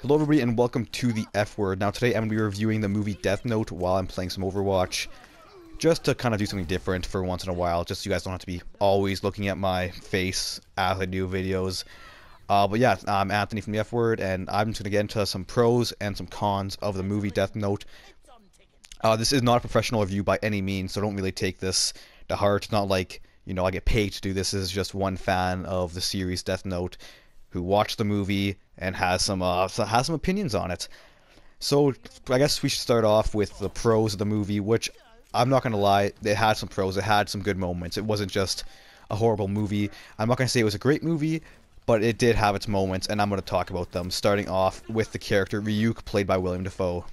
Hello everybody and welcome to the EF Word. Now today I'm going to be reviewing the movie Death Note while I'm playing some Overwatch. Just to kind of do something different for once in a while, just so you guys don't have to be always looking at my face as I do videos. Uh, but yeah, I'm Anthony from the EF Word and I'm just going to get into some pros and some cons of the movie Death Note. Uh, this is not a professional review by any means, so don't really take this to heart. It's not like, you know, I get paid to do this. This is just one fan of the series Death Note who watched the movie and has some uh, has some opinions on it. So I guess we should start off with the pros of the movie, which I'm not gonna lie, it had some pros. It had some good moments. It wasn't just a horrible movie. I'm not gonna say it was a great movie, but it did have its moments, and I'm gonna talk about them. Starting off with the character Ryuk, played by William Dafoe.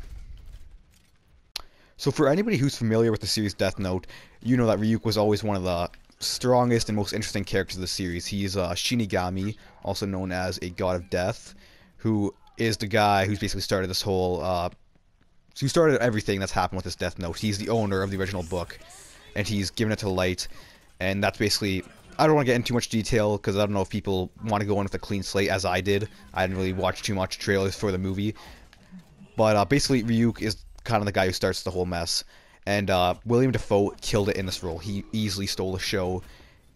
So for anybody who's familiar with the series Death Note, you know that Ryuk was always one of the strongest and most interesting characters of the series. He's uh, Shinigami, also known as a god of death, who is the guy who's basically started this whole. Uh, who started everything that's happened with this Death Note. He's the owner of the original book, and he's given it to Light, and that's basically. I don't want to get into too much detail because I don't know if people want to go in with a clean slate as I did. I didn't really watch too much trailers for the movie, but uh, basically Ryuk is kind of the guy who starts the whole mess. And uh, William Dafoe killed it in this role. He easily stole the show.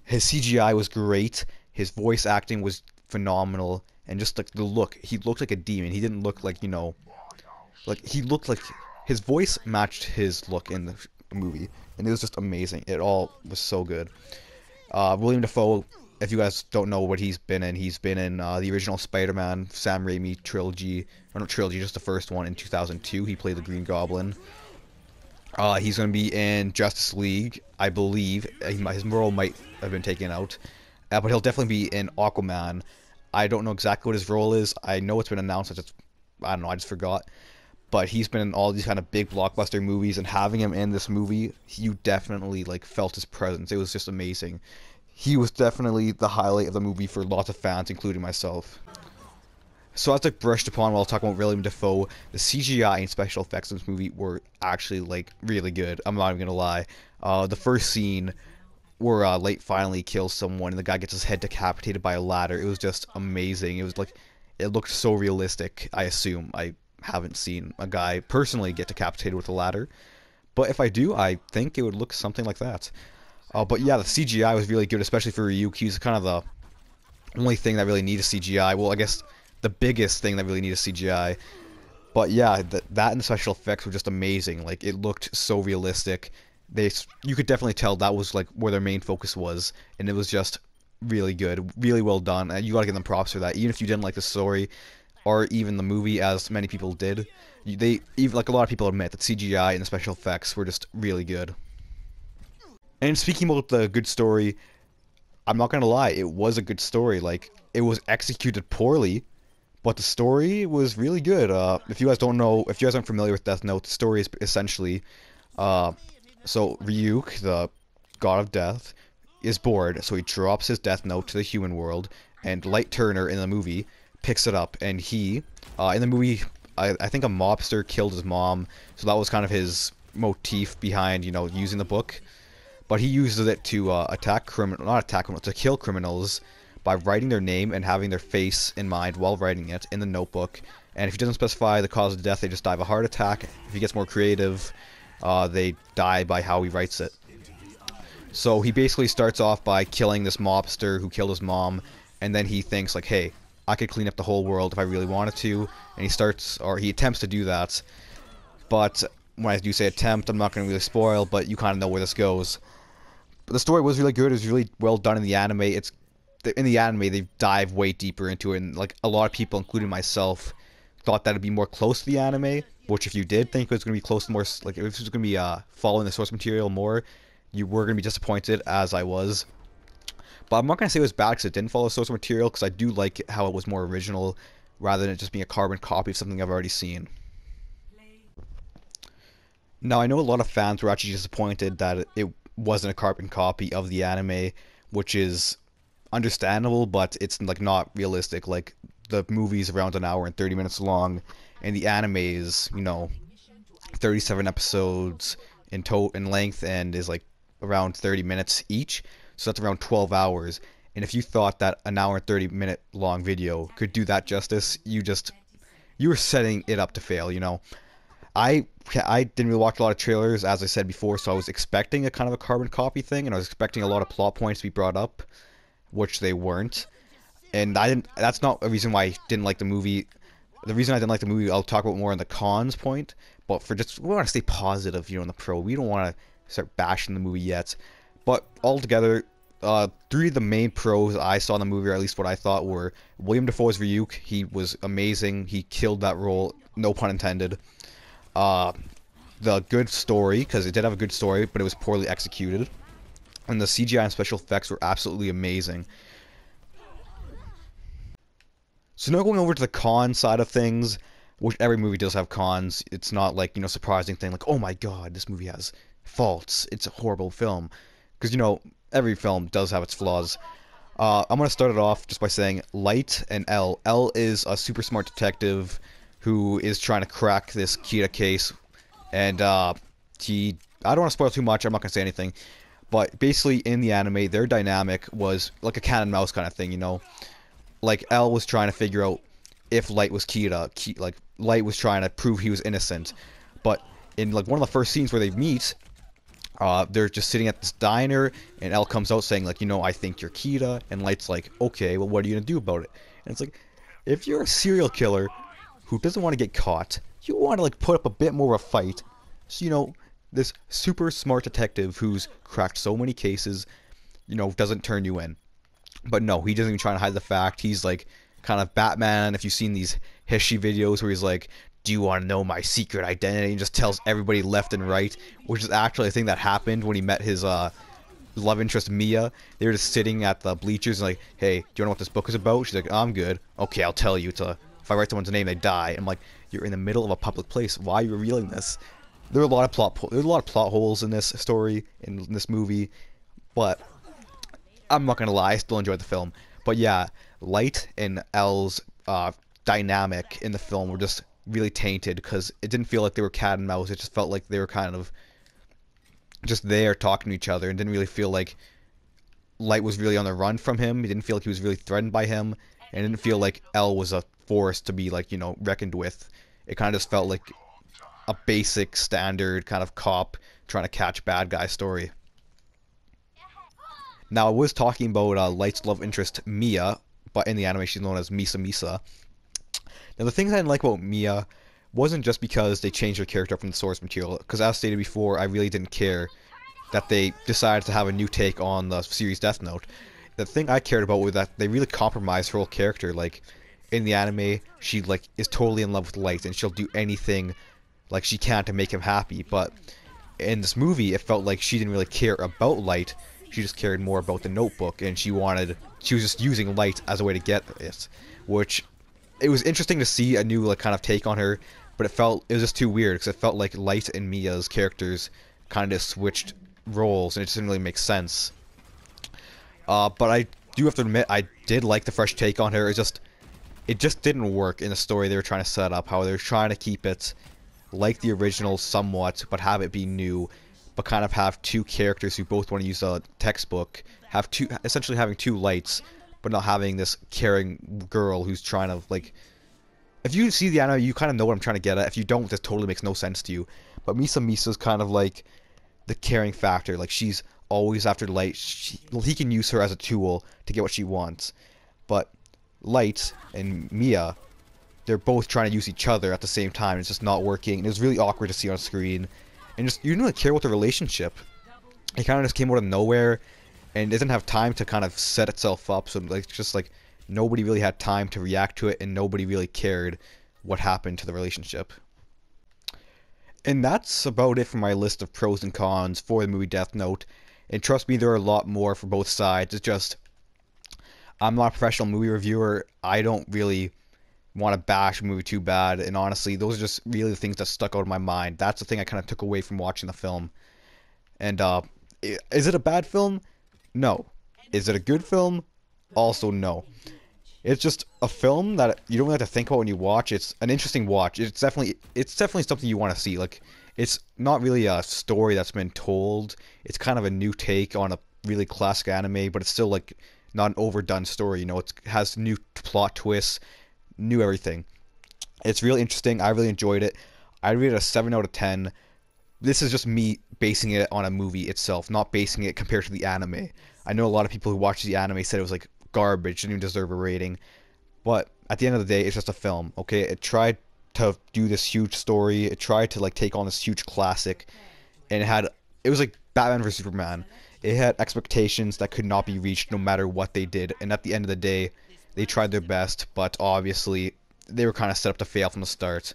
His CGI was great. His voice acting was phenomenal. And just like the look, he looked like a demon. He didn't look like, you know, like he looked like his voice matched his look in the movie. And it was just amazing. It all was so good. Uh, William Dafoe, if you guys don't know what he's been in, he's been in uh, the original Spider-Man Sam Raimi trilogy, or not trilogy, just the first one in 2002. He played the Green Goblin. Uh, he's going to be in Justice League, I believe. His role might have been taken out, uh, but he'll definitely be in Aquaman. I don't know exactly what his role is. I know it's been announced. I just, I don't know. I just forgot. But he's been in all these kind of big blockbuster movies, and having him in this movie, you definitely like felt his presence. It was just amazing. He was definitely the highlight of the movie for lots of fans, including myself. So as I brushed upon while talking about William Dafoe, the CGI and special effects in this movie were actually like really good. I'm not even gonna lie. Uh, the first scene where uh, Light finally kills someone and the guy gets his head decapitated by a ladder, it was just amazing. It was like it looked so realistic. I assume I haven't seen a guy personally get decapitated with a ladder, but if I do, I think it would look something like that. Uh, but yeah, the CGI was really good, especially for Ryuk. He's kind of the only thing that really needs CGI. Well, I guess the biggest thing that really needed CGI. But yeah, th that and the special effects were just amazing. Like it looked so realistic. They you could definitely tell that was like where their main focus was, and it was just really good, really well done. And you gotta give them props for that. Even if you didn't like the story, or even the movie, as many people did, they even like a lot of people admit that CGI and the special effects were just really good. And speaking about the good story, I'm not gonna lie, it was a good story. Like it was executed poorly, but the story was really good. Uh, if you guys don't know, if you guys aren't familiar with Death Note, the story is essentially, uh, so Ryuk, the god of death, is bored, so he drops his Death Note to the human world, and Light Turner in the movie picks it up, and he, uh, in the movie, I, I think a mobster killed his mom, so that was kind of his motif behind, you know, using the book. But he uses it to uh, attack criminal, not attack criminals, to kill criminals, by writing their name and having their face in mind while writing it in the notebook. And if he doesn't specify the cause of death, they just die of a heart attack. If he gets more creative, uh, they die by how he writes it. So he basically starts off by killing this mobster who killed his mom, and then he thinks like, hey, I could clean up the whole world if I really wanted to, and he starts, or he attempts to do that. But when I do say attempt, I'm not going to really spoil, but you kind of know where this goes. But the story was really good. It was really well done in the anime. It's in the anime they dive way deeper into it and like a lot of people including myself thought that it'd be more close to the anime which if you did think it was going to be close to more like if it was going to be uh following the source material more you were going to be disappointed as i was. But i'm not going to say it was bad because it didn't follow source material because i do like how it was more original rather than just being a carbon copy of something i've already seen. Now i know a lot of fans were actually disappointed that it wasn't a carbon copy of the anime which is understandable, but it's like not realistic. Like the movie's around an hour and 30 minutes long, and the anime is you know 37 episodes in total in length and is like around 30 minutes each. So that's around 12 hours. And if you thought that an hour and 30 minute long video could do that justice, you just you were setting it up to fail. You know, I I didn't really watch a lot of trailers, as I said before, so I was expecting a kind of a carbon copy thing, and I was expecting a lot of plot points to be brought up, which they weren't. And I didn't. That's not a reason why I didn't like the movie. The reason I didn't like the movie, I'll talk about more on the cons point. But for just we want to stay positive, you know, in the pro. We don't want to start bashing the movie yet. But altogether, uh, three of the main pros I saw in the movie, or at least what I thought, were William Dafoe's Ryuk. He was amazing. He killed that role, no pun intended. Uh, the good story, because it did have a good story, but it was poorly executed. And the CGI and special effects were absolutely amazing. So now going over to the con side of things, which every movie does have cons. It's not like, you know, surprising thing like, oh my god, this movie has faults. It's a horrible film. Because, you know, every film does have its flaws. Uh, I'm going to start it off just by saying Light and L. L is a super smart detective who is trying to crack this Kira case. And uh, he. I don't want to spoil too much, I'm not going to say anything. But basically, in the anime, their dynamic was like a cat and mouse kind of thing, you know? Like, L was trying to figure out if Light was Kira. Ki like, Light was trying to prove he was innocent. But in like one of the first scenes where they meet, uh, they're just sitting at this diner, and L comes out saying like, you know, I think you're Kira, and Light's like, okay, well, what are you gonna do about it? And it's like, if you're a serial killer who doesn't want to get caught, you want to like put up a bit more of a fight. So you know, this super smart detective who's cracked so many cases, you know, doesn't turn you in. But no, he doesn't even try to hide the fact. He's like kind of Batman. If you've seen these HISHE videos where he's like, do you want to know my secret identity? And just tells everybody left and right, which is actually a thing that happened when he met his uh, love interest Mia. They were just sitting at the bleachers and like, hey, do you know what this book is about? She's like, I'm good. Okay, I'll tell you. To if I write someone's name, they die. I'm like, you're in the middle of a public place. Why are you revealing this? There are a lot of plot there's a lot of plot holes in this story in this movie, but I'm not gonna lie, I still enjoyed the film. But yeah, Light and L's uh, dynamic in the film were just really tainted because it didn't feel like they were cat and mouse. It just felt like they were kind of just there talking to each other and didn't really feel like Light was really on the run from him. He didn't feel like he was really threatened by him, and didn't feel like L was a force to be like you know reckoned with. It kind of just felt like a basic standard kind of cop trying to catch bad guy story. Now I was talking about uh, Light's love interest Mia, but in the anime she's known as Misa Misa. Now, the things I didn't like about Mia wasn't just because they changed her character from the source material, because as stated before, I really didn't care that they decided to have a new take on the series Death Note. The thing I cared about was that they really compromised her whole character. Like, in the anime, she like is totally in love with Light, and she'll do anything like she can to make him happy. But in this movie, it felt like she didn't really care about Light. She just cared more about the notebook, and she wanted she was just using Light as a way to get it, which it was interesting to see a new like kind of take on her, but it felt it was just too weird because it felt like Light and Mia's characters kind of switched roles, and it just didn't really make sense. Uh, but I do have to admit, I did like the fresh take on her. It just it just didn't work in the story they were trying to set up. How they were trying to keep it like the original somewhat, but have it be new, but kind of have two characters who both want to use a textbook, have two essentially having two lights but not having this caring girl who's trying to like. If you see the anime, you kind of know what I'm trying to get at. If you don't, this totally makes no sense to you. But Misa Misa's kind of like the caring factor. Like she's always after Light. She, well, he can use her as a tool to get what she wants. But Light and Mia, they're both trying to use each other at the same time. It's just not working. And it was really awkward to see on screen. And just you didn't really care about the relationship. It kind of just came out of nowhere and doesn't have time to kind of set itself up. So like just like nobody really had time to react to it, and nobody really cared what happened to the relationship. And that's about it for my list of pros and cons for the movie Death Note. And trust me, there are a lot more for both sides. It's just I'm not a professional movie reviewer. I don't really want to bash a movie too bad. And honestly, those are just really the things that stuck out of my mind. That's the thing I kind of took away from watching the film. And uh, is it a bad film? No. Is it a good film? Also, no. It's just a film that you don't have to think about when you watch. It's an interesting watch. It's definitely it's definitely something you want to see. Like it's not really a story that's been told. It's kind of a new take on a really classic anime, but it's still like not an overdone story. You know, it has new plot twists, new everything. It's really interesting. I really enjoyed it. I rate it a 7 out of 10. This is just me basing it on a movie itself, not basing it compared to the anime. I know a lot of people who watched the anime said it was like garbage, didn't even deserve a rating. But at the end of the day, it's just a film, okay? It tried to do this huge story. It tried to like take on this huge classic, and it had it was like Batman vs Superman. It had expectations that could not be reached no matter what they did. And at the end of the day, they tried their best, but obviously they were kind of set up to fail from the start.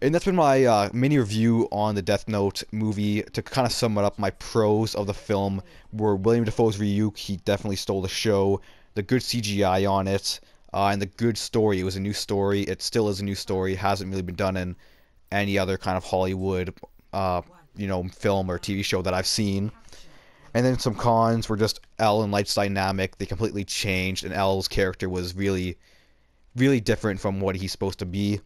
And that's been my uh, mini review on the Death Note movie. To kind of sum it up, my pros of the film were William Dafoe's Ryuk. He definitely stole the show. The good CGI on it, uh, and the good story. It was a new story. It still is a new story. It hasn't really been done in any other kind of Hollywood, uh, you know, film or TV show that I've seen. And then some cons were just L and Light's dynamic. They completely changed, and L's character was really, really different from what he's supposed to be.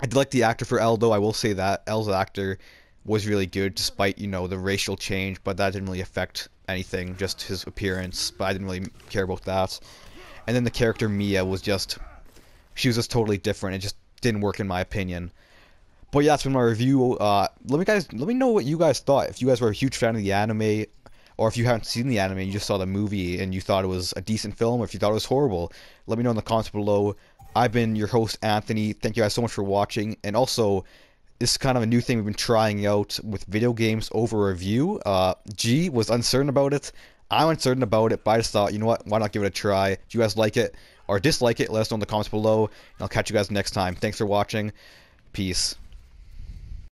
I did like the actor for L, though. I will say that L's actor was really good, despite you know the racial change, but that didn't really affect anything. Just his appearance, but I didn't really care about that. And then the character Mia was just, she was just totally different. It just didn't work in my opinion. But yeah, that's been my review. Uh, let me guys, let me know what you guys thought. If you guys were a huge fan of the anime, or if you haven't seen the anime, and you just saw the movie and you thought it was a decent film, or if you thought it was horrible, let me know in the comments below. I've been your host, Anthony. Thank you guys so much for watching. And also, this is kind of a new thing we've been trying out with video games over review. Uh, G was uncertain about it. I'm uncertain about it, but I just thought, you know what, why not give it a try? Do you guys like it or dislike it? Let us know in the comments below, and I'll catch you guys next time. Thanks for watching. Peace.